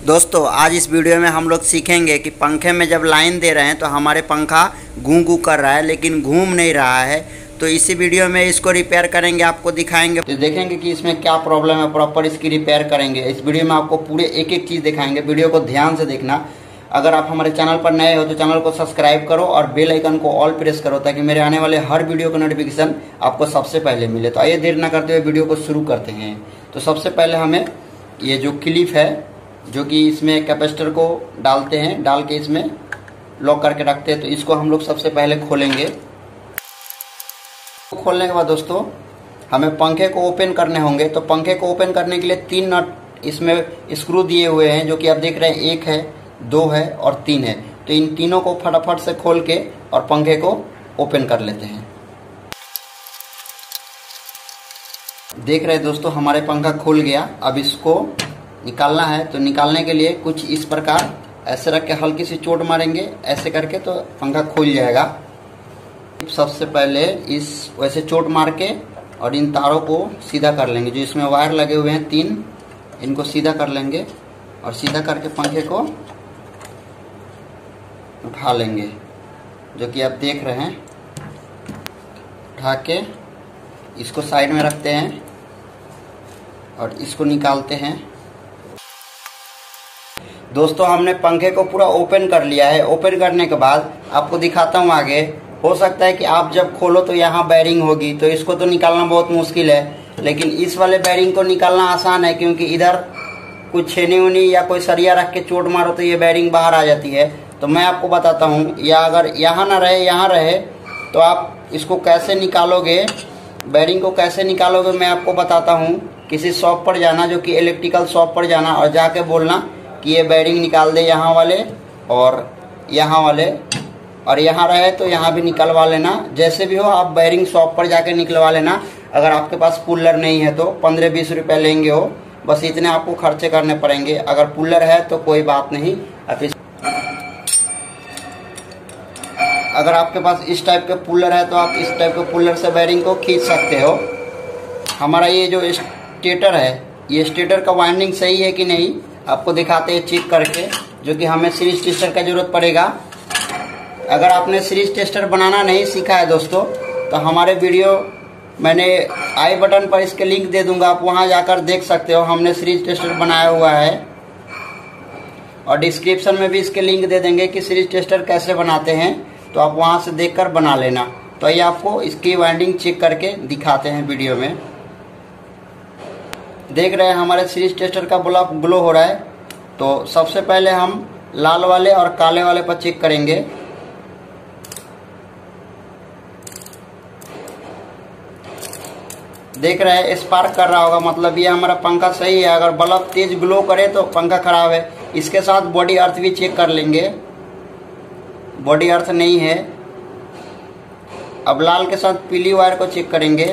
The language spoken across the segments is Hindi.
दोस्तों, आज इस वीडियो में हम लोग सीखेंगे कि पंखे में जब लाइन दे रहे हैं तो हमारे पंखा घू घू कर रहा है, लेकिन घूम नहीं रहा है। तो इसी वीडियो में इसको रिपेयर करेंगे, आपको दिखाएँगे। तो देखेंगे कि इसमें क्या प्रॉब्लम है प्रॉपर इसकी रिपेयर करेंगे। इस वीडियो में आपको पूरे एक एक चीज़ दिखाएँगे। वीडियो को ध्यान से देखना। अगर आप हमारे चैनल पर नए हो तो चैनल को सब्सक्राइब करो और बेल आइकन को ऑल प्रेस करो, ताकि मेरे आने वाले हर वीडियो का नोटिफिकेशन आपको सबसे पहले मिले। तो आइए देर न करते हुए वीडियो को शुरू करते हैं। तो सबसे पहले हमें ये जो क्लिप है जो कि इसमें कैपेसिटर को डालते हैं, डाल के इसमें लॉक करके रखते हैं। तो इसको हम लोग सबसे पहले खोलेंगे। खोलने के बाद दोस्तों, हमें पंखे को ओपन करने होंगे। तो पंखे को ओपन करने के लिए तीन नट इसमें स्क्रू दिए हुए हैं, जो कि आप देख रहे हैं, एक है, दो है और तीन है। तो इन तीनों को फटाफट से खोल के और पंखे को ओपन कर लेते हैं। देख रहे हैं दोस्तों, हमारे पंखा खुल गया। अब इसको निकालना है तो निकालने के लिए कुछ इस प्रकार, ऐसे रख के हल्की सी चोट मारेंगे, ऐसे करके तो पंखा खुल जाएगा। सबसे पहले इस, वैसे चोट मार के और इन तारों को सीधा कर लेंगे, जो इसमें वायर लगे हुए हैं, तीन, इनको सीधा कर लेंगे और सीधा करके पंखे को उठा लेंगे, जो कि आप देख रहे हैं। उठा के इसको साइड में रखते हैं और इसको निकालते हैं। दोस्तों, हमने पंखे को पूरा ओपन कर लिया है। ओपन करने के बाद आपको दिखाता हूँ आगे। हो सकता है कि आप जब खोलो तो यहाँ बैरिंग होगी तो इसको तो निकालना बहुत मुश्किल है। लेकिन इस वाले बैरिंग को निकालना आसान है, क्योंकि इधर कुछ छेनी उनी या कोई सरिया रख के चोट मारो तो ये बैरिंग बाहर आ जाती है। तो मैं आपको बताता हूँ, या अगर यहाँ ना रहे, यहाँ रहे तो आप इसको कैसे निकालोगे? बैरिंग को कैसे निकालोगे मैं आपको बताता हूँ। किसी शॉप पर जाना, जो कि इलेक्ट्रिकल शॉप पर जाना और जाके बोलना कि ये बैरिंग निकाल दे यहाँ वाले और यहाँ वाले। और यहाँ रहे तो यहाँ भी निकलवा लेना। जैसे भी हो, आप बैरिंग शॉप पर जाके निकलवा लेना। अगर आपके पास पुल्लर नहीं है तो पंद्रह बीस रुपए लेंगे हो बस इतने आपको खर्चे करने पड़ेंगे। अगर पुल्लर है तो कोई बात नहीं। इस अगर आपके पास इस टाइप के पुल्लर है तो आप इस टाइप के पुल्लर से बैरिंग को खींच सकते हो। हमारा ये जो स्टेटर है, ये स्टेटर का वाइंडिंग सही है कि नहीं? आपको दिखाते हैं चेक करके, जो कि हमें सीरीज़ टेस्टर का ज़रूरत पड़ेगा। अगर आपने सीरीज़ टेस्टर बनाना नहीं सीखा है दोस्तों तो हमारे वीडियो मैंने आई बटन पर इसके लिंक दे दूँगा, आप वहाँ जाकर देख सकते हो, हमने सीरीज़ टेस्टर बनाया हुआ है। और डिस्क्रिप्शन में भी इसके लिंक दे देंगे कि सीरीज़ टेस्टर कैसे बनाते हैं तो आप वहाँ से देखकर बना लेना। तो ये आपको इसकी वाइंडिंग चेक करके दिखाते हैं वीडियो में। देख रहे हैं, हमारे सीरीज़ टेस्टर का बल्ब ग्लो हो रहा है। तो सबसे पहले हम लाल वाले और काले वाले पर चेक करेंगे। देख रहे हैं स्पार्क कर रहा होगा मतलब ये हमारा पंखा सही है। अगर बल्ब तेज ग्लो करे तो पंखा खराब है। इसके साथ बॉडी अर्थ भी चेक कर लेंगे। बॉडी अर्थ नहीं है। अब लाल के साथ पीली वायर को चेक करेंगे।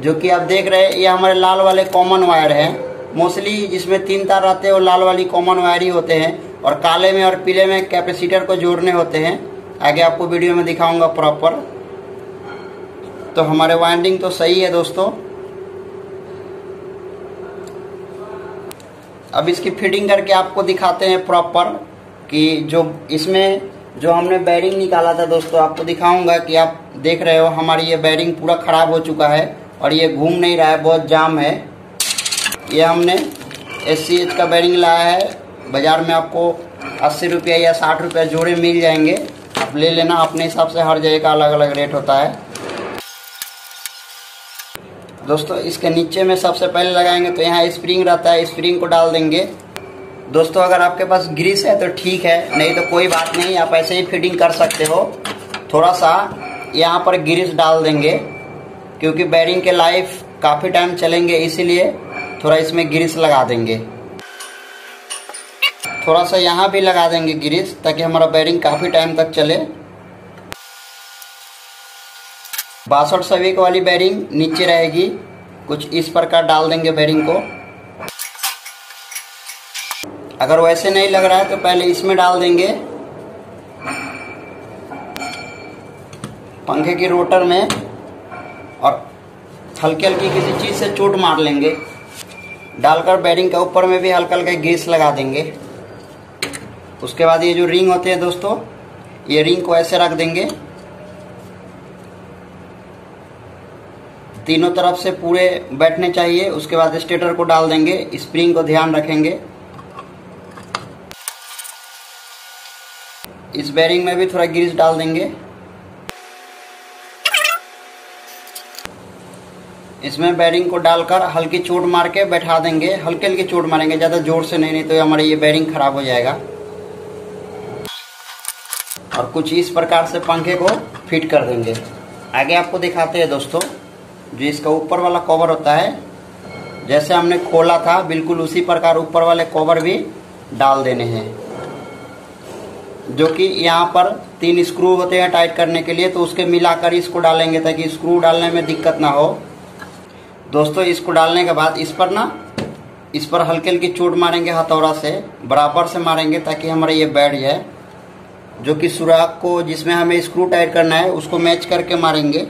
जो कि आप देख रहे हैं, ये हमारे लाल वाले कॉमन वायर है। मोस्टली जिसमें तीन तार रहते हैं, वो लाल वाली कॉमन वायर ही होते हैं और काले में और पीले में कैपेसिटर को जोड़ने होते हैं। आगे आपको वीडियो में दिखाऊँगा प्रॉपर तो हमारे वाइंडिंग तो सही है दोस्तों। अब इसकी फिटिंग करके आपको दिखाते हैं प्रॉपर कि जो इसमें जो हमने बैरिंग निकाला था दोस्तों, आपको दिखाऊँगा कि आप देख रहे हो, हमारी ये बैरिंग पूरा खराब हो चुका है। और ये घूम नहीं रहा है, बहुत जाम है। ये हमने एस का बैरिंग लाया है। बाज़ार में आपको अस्सी रुपये या साठ रुपये जोड़े मिल जाएँगे। आप ले लेना, अपने हिसाब से हर जगह का अलग अलग रेट होता है। दोस्तों, इसके नीचे में सबसे पहले लगाएँगे तो यहाँ स्प्रिंग रहता है स्प्रिंग को डाल देंगे। दोस्तों, अगर आपके पास ग्रीस है तो ठीक है, नहीं तो कोई बात नहीं, आप ऐसे ही फिटिंग कर सकते हो। थोड़ा सा यहाँ पर ग्रीस डाल देंगे। क्योंकि बैरिंग के लाइफ काफ़ी टाइम चलेंगे, इसीलिए थोड़ा इसमें ग्रीस लगा देंगे। थोड़ा सा यहाँ भी लगा देंगे ग्रीस ताकि हमारा बैरिंग काफ़ी टाइम तक चले। बासठ सवीक वाली बैरिंग नीचे रहेगी। कुछ इस प्रकार डाल देंगे बैरिंग को। अगर वैसे नहीं लग रहा है तो पहले इसमें डाल देंगे। पंखे की रोटर में और हल्की हल्की किसी चीज़ से चोट मार लेंगे। डालकर बैरिंग के ऊपर में भी हल्का हल्का ग्रीस लगा देंगे। उसके बाद ये जो रिंग होते हैं दोस्तों, ये रिंग को ऐसे रख देंगे। तीनों तरफ़ से पूरे बैठने चाहिए, उसके बाद स्टेटर को डाल देंगे स्प्रिंग को ध्यान रखेंगे। इस बैरिंग में भी थोड़ा ग्रीस डाल देंगे। इसमें बैरिंग को डालकर हल्की चोट मार के बैठा देंगे। हल्के हल्की चोट मारेंगे, ज़्यादा ज़ोर से नहीं नहीं तो हमारा ये बैरिंग खराब हो जाएगा। और कुछ इस प्रकार से पंखे को फिट कर देंगे। आगे आपको दिखाते हैं दोस्तों, जो इसका ऊपर वाला कवर होता है। जैसे हमने खोला था, बिल्कुल उसी प्रकार ऊपर वाले कवर भी डाल देने हैं। जो कि यहाँ पर तीन स्क्रू होते हैं टाइट करने के लिए तो उसके मिलाकर इसको डालेंगे ताकि स्क्रू डालने में दिक्कत ना हो। दोस्तों, इसको डालने के बाद इस पर ना, इस पर हल्के हल्की चोट मारेंगे, हथौड़ा से, बराबर से मारेंगे ताकि हमारा ये बैठ जाए। जो कि सुराख को, जिसमें हमें स्क्रू टाइट करना है, उसको मैच करके मारेंगे।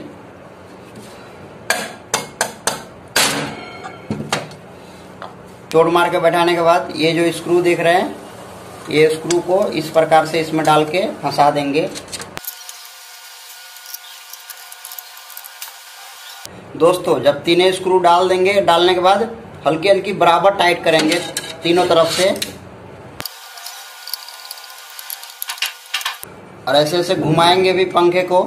चोट मार के बैठाने के बाद ये जो स्क्रू देख रहे हैं, ये स्क्रू को इस प्रकार से इसमें डाल के फंसा देंगे। दोस्तों, जब तीनों स्क्रू डाल देंगे, डालने के बाद हल्की हल्की बराबर टाइट करेंगे तीनों तरफ़ से। और ऐसे ऐसे घुमाएँगे भी पंखे को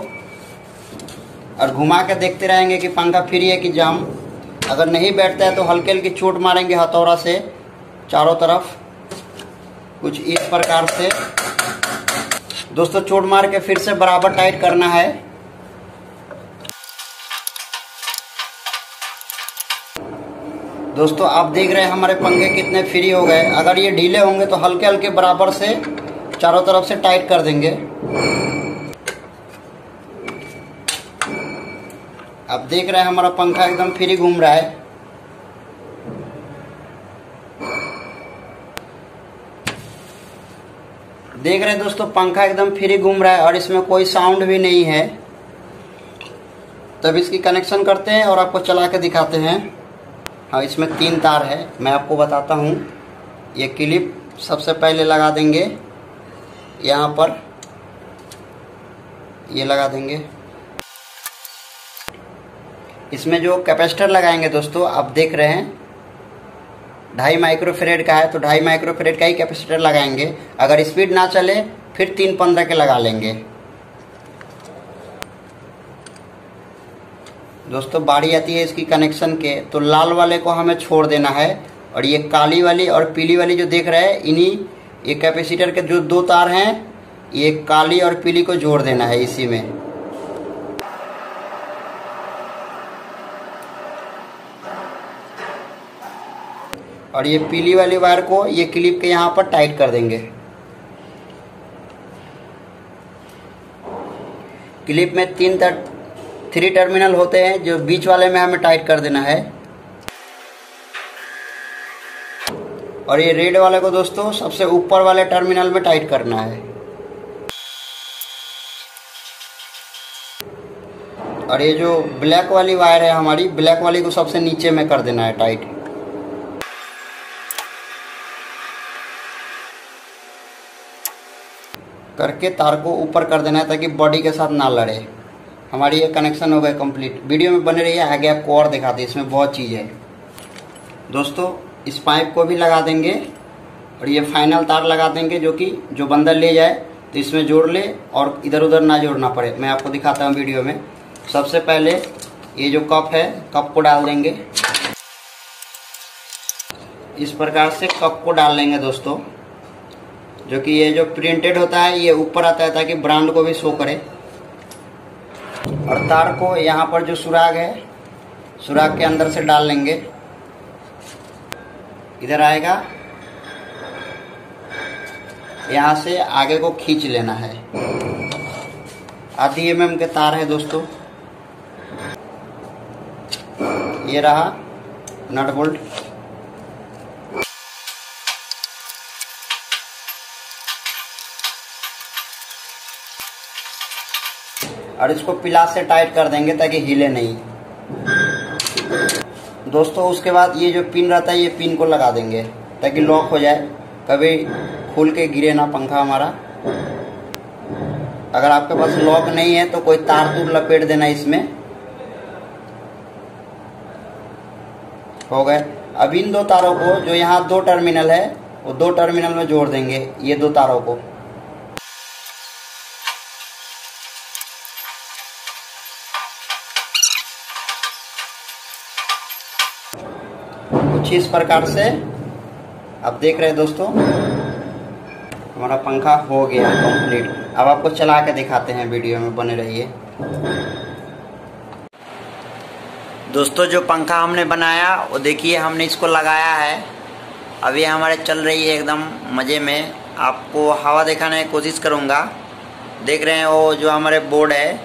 और घुमा के देखते रहेंगे कि पंखा फ्री है कि जाम। अगर नहीं बैठता है तो हल्के हल्की चोट मारेंगे हथौड़ा से चारों तरफ़, कुछ इस प्रकार से। दोस्तों, चोट मार के फिर से बराबर टाइट करना है। दोस्तों, आप देख रहे हैं हमारे पंखे कितने फ्री हो गए। अगर ये ढीले होंगे तो हल्के हल्के बराबर से चारों तरफ़ से टाइट कर देंगे। आप देख रहे हैं हमारा पंखा एकदम फ्री घूम रहा है। देख रहे हैं दोस्तों, पंखा एकदम फ्री घूम रहा है और इसमें कोई साउंड भी नहीं है। तब इसकी कनेक्शन करते हैं और आपको चला के दिखाते हैं। हाँ इसमें तीन तार है। मैं आपको बताता हूँ। ये क्लिप सबसे पहले लगा देंगे। यहाँ पर ये लगा देंगे। इसमें जो कैपेसिटर लगाएँगे दोस्तों, आप देख रहे हैं। ढाई माइक्रोफेरेड का है तो ढाई माइक्रोफेरेड का ही कैपेसिटर लगाएँगे। अगर स्पीड ना चले, फिर तीन पंद्रह के लगा लेंगे। दोस्तों बाड़ी आती है इसकी कनेक्शन के तो लाल वाले को हमें छोड़ देना है और ये काली वाली और पीली वाली जो देख रहे हैं इन्हीं ये कैपेसिटर के जो दो तार हैं ये काली और पीली को जोड़ देना है इसी में। और ये पीली वाली वायर को ये क्लिप के यहाँ पर टाइट कर देंगे। क्लिप में तीन तर, थ्री टर्मिनल होते हैं, जो बीच वाले में हमें टाइट कर देना है। और ये रेड वाले को दोस्तों, सबसे ऊपर वाले टर्मिनल में टाइट करना है। और ये जो ब्लैक वाली वायर है हमारी, ब्लैक वाली को सबसे नीचे में कर देना है टाइट। करके तार को ऊपर कर देना है ताकि बॉडी के साथ ना लड़े। हमारी ये कनेक्शन हो गए कंप्लीट वीडियो में बने रहिए, आगे आपको और दिखाते हैं इसमें बहुत चीज़ है। दोस्तों, इस पाइप को भी लगा देंगे और ये फाइनल तार लगा देंगे जो कि, जो बंदा ले जाए तो इसमें जोड़ ले और इधर उधर ना जोड़ना पड़े। मैं आपको दिखाता हूँ वीडियो में। सबसे पहले ये जो कप है कप को डाल देंगे। इस प्रकार से कप को डाल लेंगे दोस्तों। जो कि ये जो प्रिंटेड होता है, ये ऊपर आता है ताकि ब्रांड को भी शो करे। और तार को यहाँ पर जो सुराग है, सुराग के अंदर से डाल लेंगे। इधर आएगा। यहाँ से आगे को खींच लेना है। आधी एम एम के तार है दोस्तों। ये रहा नट बोल्ट। और इसको पिलास से टाइट कर देंगे ताकि हिले नहीं। दोस्तों, उसके बाद ये जो पिन रहता है, ये पिन को लगा देंगे ताकि लॉक हो जाए। कभी खुल के गिरे ना पंखा हमारा। अगर आपके पास लॉक नहीं है तो कोई तार तूर लपेट देना इसमें। हो गए। अब इन दो तारों को, जो यहाँ दो टर्मिनल है, वो दो टर्मिनल में जोड़ देंगे, ये दो तारों को। कुछ इस प्रकार से? आप देख रहे हैं दोस्तों? हमारा पंखा हो गया कंप्लीट अब आपको चला के दिखाते हैं वीडियो में, बने रहिए। दोस्तों, जो पंखा हमने बनाया, वो देखिए, हमने इसको लगाया है। अभी हमारे चल रही है एकदम मज़े में। आपको हवा दिखाने की कोशिश करूँगा। देख रहे हैं, वो जो हमारे बोर्ड है,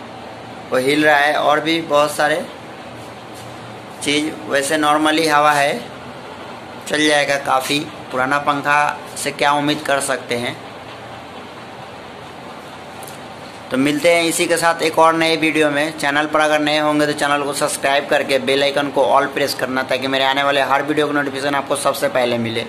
वो हिल रहा है, और भी बहुत सारे चीज़। वैसे नॉर्मली हवा है। चल जाएगा काफ़ी। पुराना पंखा से क्या उम्मीद कर सकते हैं? तो मिलते हैं इसी के साथ एक और नए वीडियो में। चैनल पर अगर नए होंगे तो चैनल को सब्सक्राइब करके बेल आइकन को ऑल प्रेस करना ताकि मेरे आने वाले हर वीडियो का नोटिफिकेशन आपको सबसे पहले मिले।